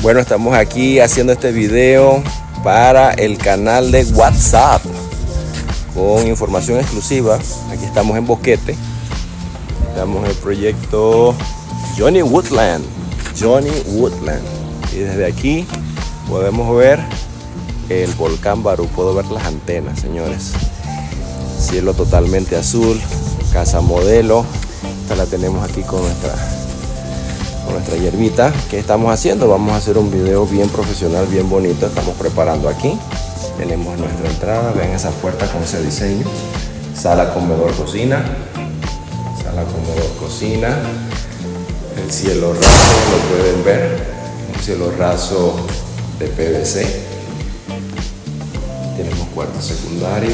Bueno, estamos aquí haciendo este video para el canal de WhatsApp con información exclusiva. Aquí estamos en Boquete. Estamos en el proyecto Johnny Woodland. Johnny Woodland. Y desde aquí podemos ver el volcán Barú. Puedo ver las antenas, señores. Cielo totalmente azul. Casa modelo. Esta la tenemos aquí con nuestra nuestra hierbita. que estamos haciendo? Vamos a hacer un video bien profesional, bien bonito. Estamos preparando aquí. Tenemos nuestra entrada. Vean esa puerta con ese diseño. Sala, comedor, cocina. Sala, comedor, cocina. El cielo raso, lo pueden ver. Un cielo raso de PVC. Tenemos cuarto secundario.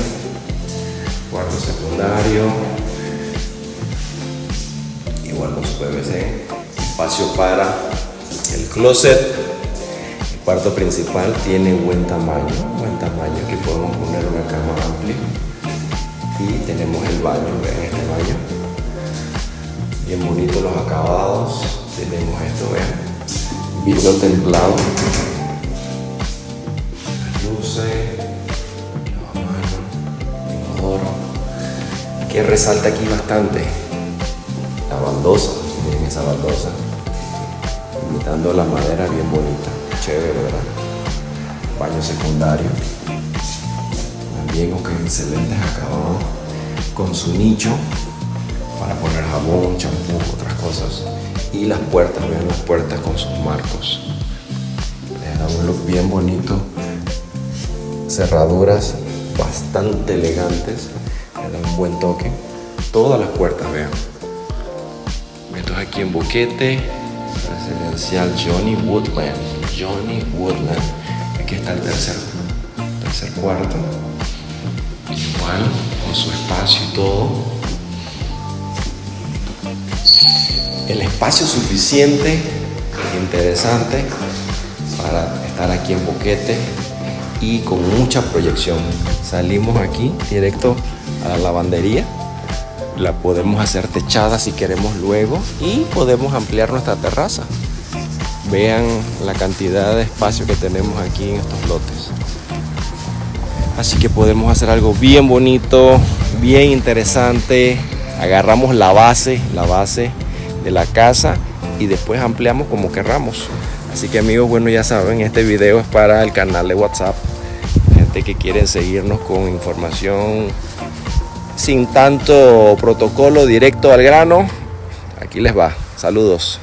Cuarto secundario. Igual con su PVC espacio para el closet. El cuarto principal tiene buen tamaño, buen tamaño. Aquí podemos poner una cama amplia. Y tenemos el baño, vean este baño. Bien bonito los acabados. Tenemos esto, vean. Vidrio templado. Luces. Que resalta aquí bastante. La baldosa. Esa baldosa imitando la madera bien bonita, chévere, ¿verdad? Baño secundario, también con excelentes acabados, con su nicho para poner jabón, champú, otras cosas. Y las puertas, vean las puertas con sus marcos. Les da un look bien bonito. Cerraduras bastante elegantes, le da un buen toque. Todas las puertas, vean. Esto es aquí en Boquete, residencial Johnny Woodland. Johnny Woodland. Aquí está el tercer, tercer cuarto. Igual, con su espacio y todo. El espacio suficiente, interesante para estar aquí en Boquete y con mucha proyección. Salimos aquí directo a la lavandería la podemos hacer techada si queremos luego y podemos ampliar nuestra terraza. Vean la cantidad de espacio que tenemos aquí en estos lotes. Así que podemos hacer algo bien bonito, bien interesante. Agarramos la base, la base de la casa y después ampliamos como querramos. Así que amigos, bueno ya saben, este video es para el canal de WhatsApp. Gente que quiere seguirnos con información sin tanto protocolo directo al grano. Aquí les va. Saludos.